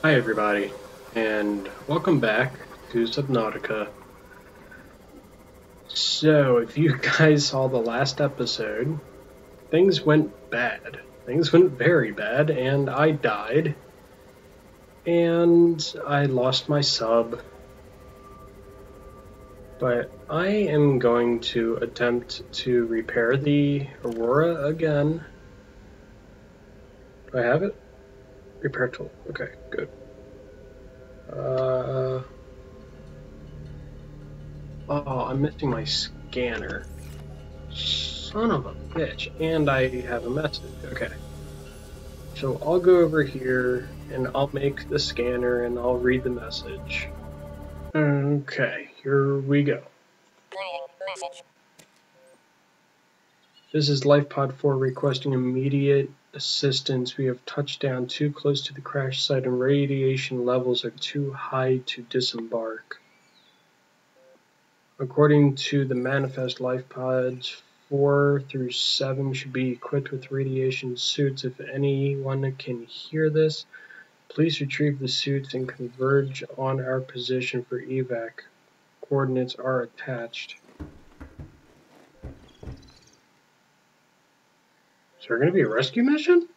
Hi, everybody, and welcome back to Subnautica. So, if you guys saw the last episode, things went bad. Things went very bad, and I died. And I lost my sub. But I am going to attempt to repair the Aurora again. Do I have it? Repair tool. Okay, good. Uh, oh, I'm missing my scanner. Son of a bitch. And I have a message. Okay. So I'll go over here and I'll make the scanner and I'll read the message. Okay, here we go. This is LifePod 4 requesting immediate assistance. We have touched down too close to the crash site and radiation levels are too high to disembark. According to the manifest, life pods 4 through 7 should be equipped with radiation suits. If anyone can hear this, please retrieve the suits and converge on our position for evac. Coordinates are attached. There going to be a rescue mission?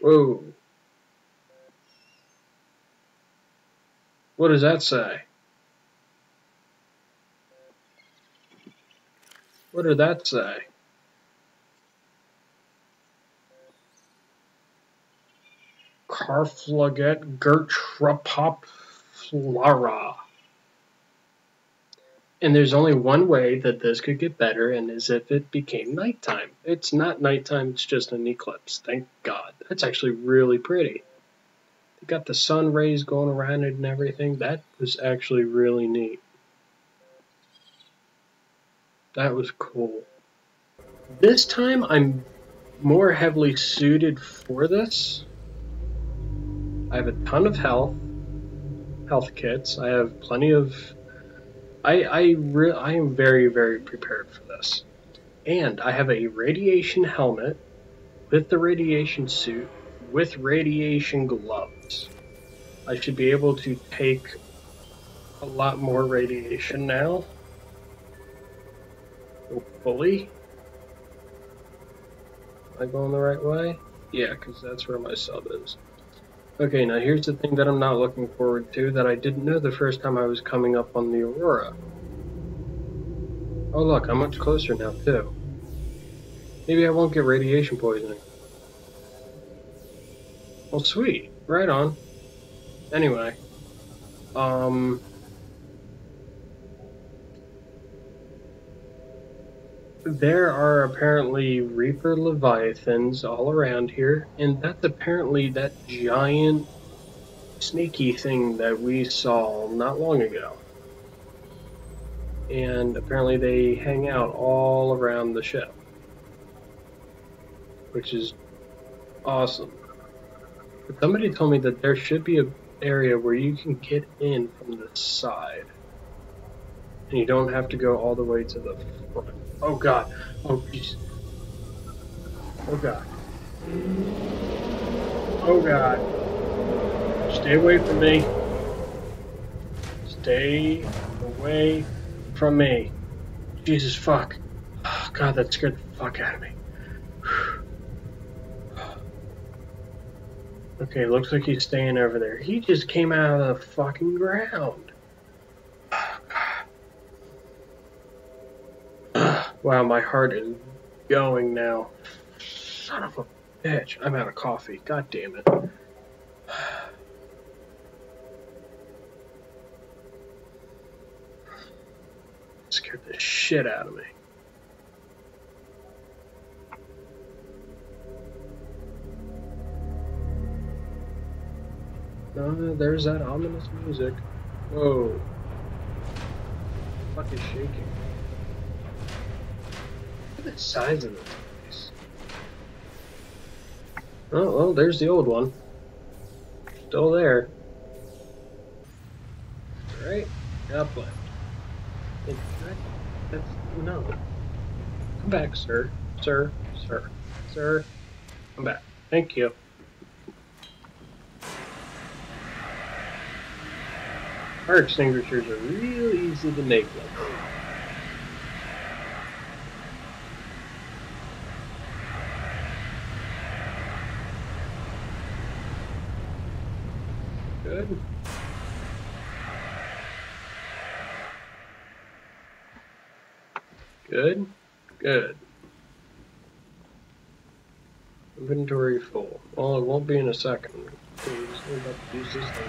Whoa. What does that say? What did that say? Carflaget Gertrapop Flara. And there's only one way that this could get better, and is if it became nighttime. It's not nighttime, it's just an eclipse. Thank God. That's actually really pretty. They got the sun rays going around it and everything. That was actually really neat. That was cool. This time I'm more heavily suited for this. I have a ton of health, health kits. I have plenty of I I re- I am very very prepared for this, and I have a radiation helmet with the radiation suit with radiation gloves. I should be able to take a lot more radiation now. Hopefully. Am I going the right way? Yeah, because that's where my sub is. Okay, now here's the thing that I'm not looking forward to that I didn't know the first time I was coming up on the Aurora. Oh look, I'm much closer now too. Maybe I won't get radiation poisoning. Well, sweet. Right on. Anyway. Um... There are apparently Reaper Leviathans all around here, and that's apparently that giant snaky thing that we saw not long ago. And apparently they hang out all around the ship. Which is awesome. But somebody told me that there should be an area where you can get in from the side. And you don't have to go all the way to the front. Oh god. Oh jeez. Oh god. Oh god. Stay away from me. Stay away from me. Jesus fuck. Oh, god, that scared the fuck out of me. Okay, looks like he's staying over there. He just came out of the fucking ground. Wow, my heart is going now. Son of a bitch. I'm out of coffee. God damn it. Scared the shit out of me. No, there's that ominous music. Whoa. Fuck is shaking. The size of this place. Oh, well, there's the old one. Still there. Right? Up left. In fact, that's no. Come back, sir. Sir. Sir. Sir. I'm back. Thank you. Fire extinguishers are real easy to make. Like. Good. Good. Good. Inventory full. Well, it won't be in a second. We're just to use this thing.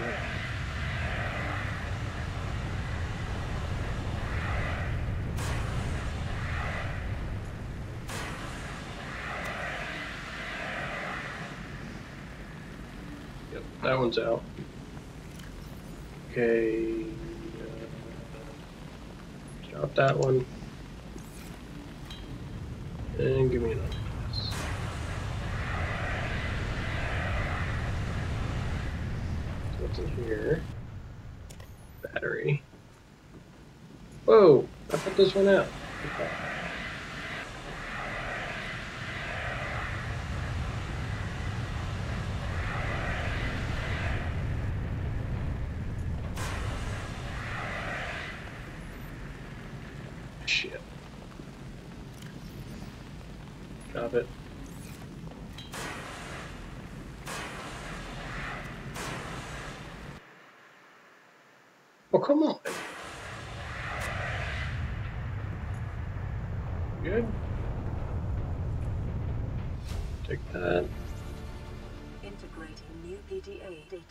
Yep, that one's out. Okay. Uh, drop that one. And give me another what's in here? Battery. Whoa! I put this one out. Okay. Shit. Drop it. Oh, come on. Good. Take that. Integrating new PDA data.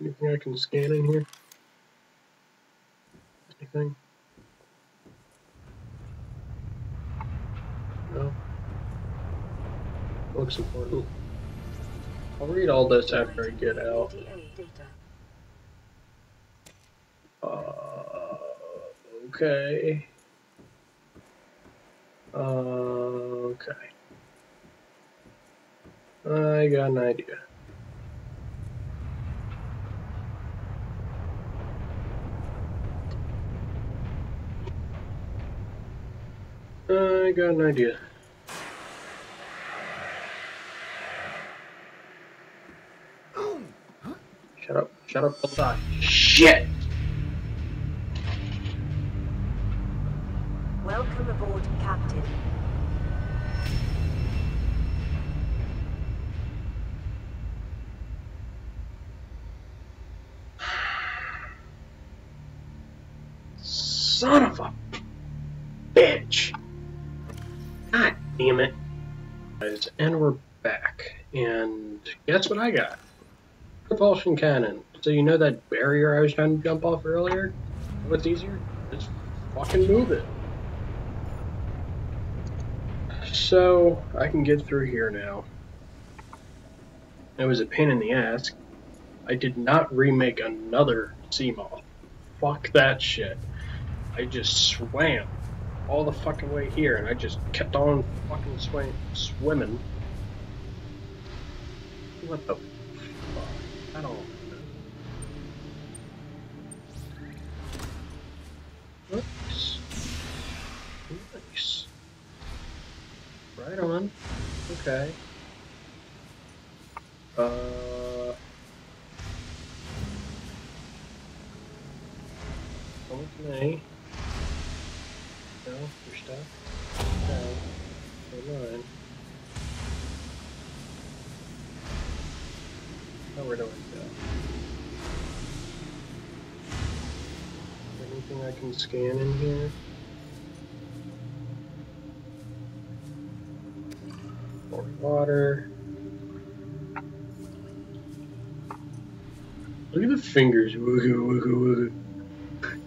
Anything I can scan in here? Anything? Looks important. I'll read all this after I get out. Uh, okay. Uh, okay. I got an idea. I got an idea. Shut up, shut up, don't. Shit! Welcome aboard, Captain. Son of a bitch. God damn it. Guys, And we're back. And guess what I got? Propulsion cannon. So you know that barrier I was trying to jump off earlier? What's easier? Just fucking move it. So I can get through here now. It was a pain in the ass. I did not remake another Seamoth. Fuck that shit. I just swam all the fucking way here, and I just kept on fucking swimming. What the know. Whoops. Nice. Right on. Okay. Uh. Come can scan in here? More water. Look at the fingers. Woohoo, woohoo, woohoo.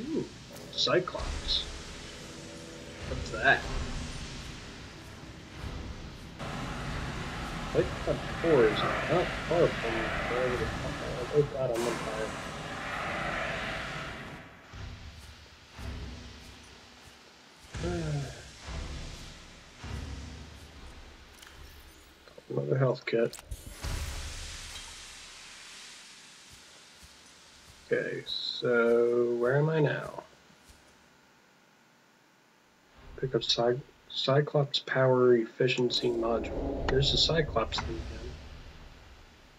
Ooh, Cyclops. What's that? Cyclops 4 is not the Oh god, I'm on fire. Another health kit. Okay, so where am I now? Pick up Cy- Cyclops Power Efficiency Module. There's a Cyclops thing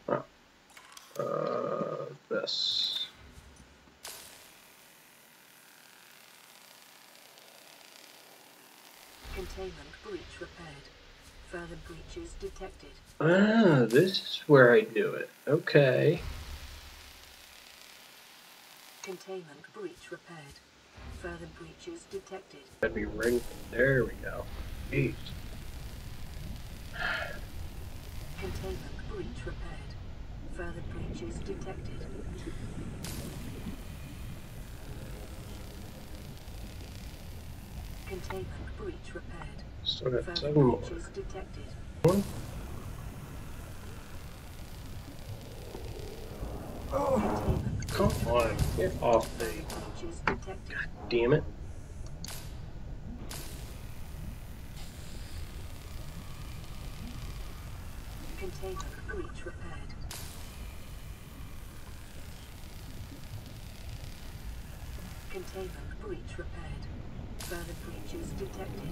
again. Oh. Uh, this. Containment breach repaired. Further breaches detected. Ah, this is where I do it. Okay. Containment breach repaired. Further breaches detected. That'd be right. There we go. Jeez. Containment breach repaired. Further breaches detected. Containment breach repaired. Still got seven more. detected. One. Containment Come on, get off me. detected. Damn it. Containment breach repaired. Containment breach repaired. Further breaches detected.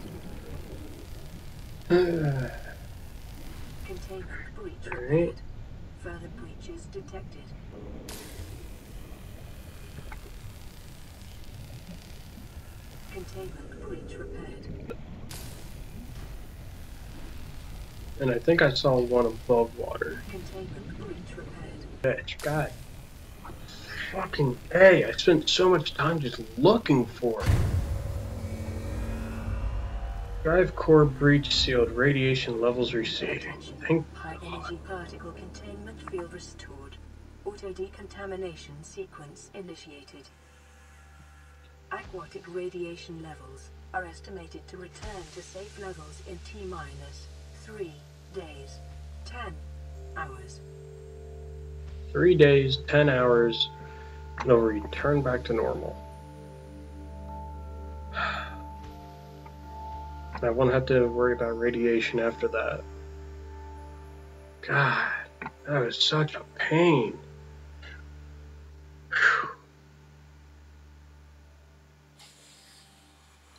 Uh. Containment breach. Further breaches detected. Containment breach repaired. and I think I saw one above water. Containment breach repaired. Bitch, God. Fucking A. I spent so much time just looking for it. Drive core breach sealed. Radiation levels. Attention. Thank High energy particle containment field restored. Auto decontamination sequence initiated. Aquatic radiation levels are estimated to return to safe levels in T minus three days, ten hours. three days, ten hours, and it'll return back to normal. I won't have to worry about radiation after that. God, that was such a pain.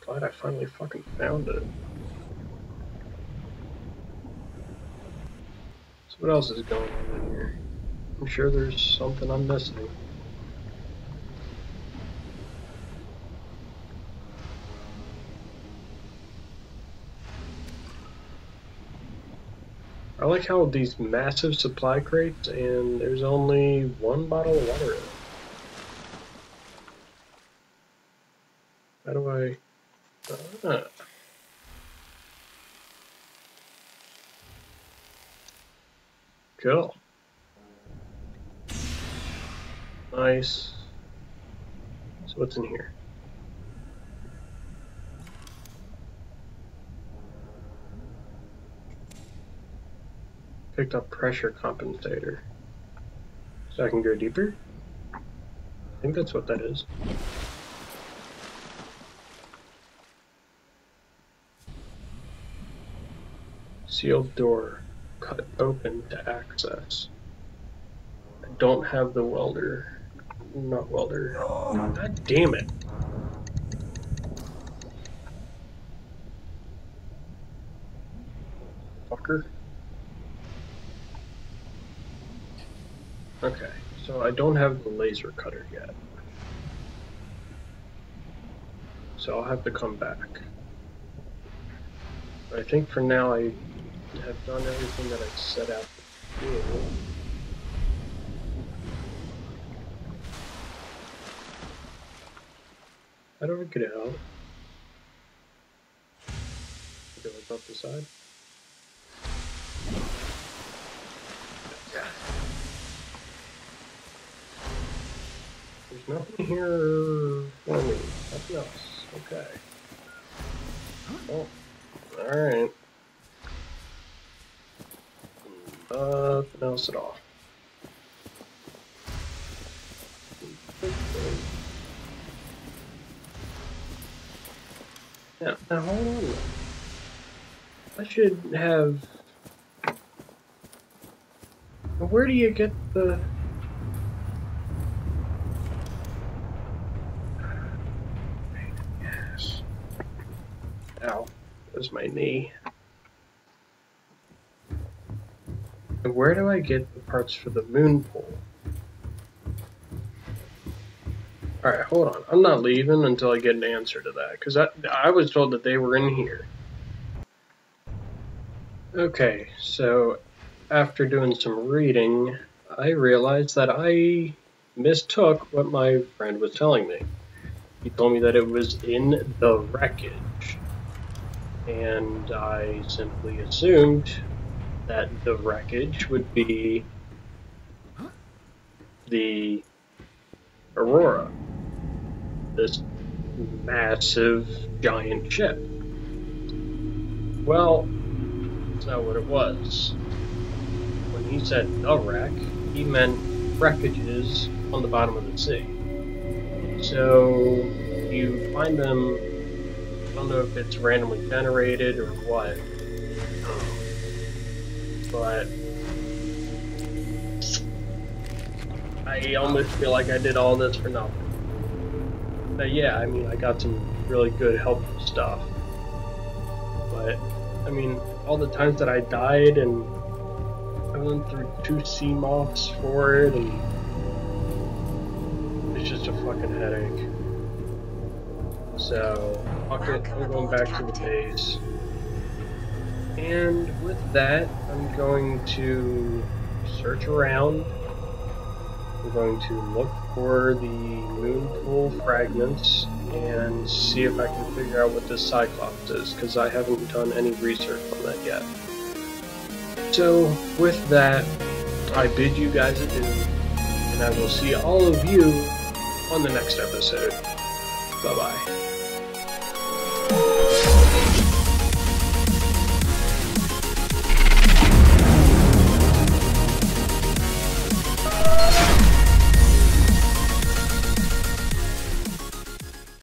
Glad I finally fucking found it. So what else is going on in here? I'm sure there's something I'm missing. I like how these massive supply crates and there's only one bottle of water in. How do I... Ah. Cool. Nice. So what's in here? Picked up pressure compensator. So I can go deeper? I think that's what that is. Sealed door. Cut open to access. I don't have the welder. Not welder. God damn it. Fucker. Okay, so I don't have the laser cutter yet. So I'll have to come back. But I think for now I have done everything that I set out to do. How do I get out? Go up the side? There's nothing here for me. Nothing else. Okay. Oh, alright. Nothing else at all. Yeah, now hold on. I should have. Where do you get the. Yes. Ow, that's my knee. Where do I get the parts for the moon pool? Alright, hold on. I'm not leaving until I get an answer to that, because I, I was told that they were in here. Okay, so after doing some reading, I realized that I mistook what my friend was telling me. He told me that it was in the wreckage. And I simply assumed that the wreckage would be the Aurora. This massive giant ship. Well, that's not what it was. When he said the wreck, he meant wreckages on the bottom of the sea. So you find them, I don't know if it's randomly generated or what, but I almost feel like I did all this for nothing. But yeah, I mean, I got some really good helpful stuff. But, I mean, all the times that I died and I went through two Seamoths for it and it's just a fucking headache. So, fuck it, I'm going back to the base. And with that, I'm going to search around. I'm going to look for the moon pool fragments and see if I can figure out what this Cyclops is, because I haven't done any research on that yet. So, with that, I bid you guys adieu, and I will see all of you on the next episode. Bye bye.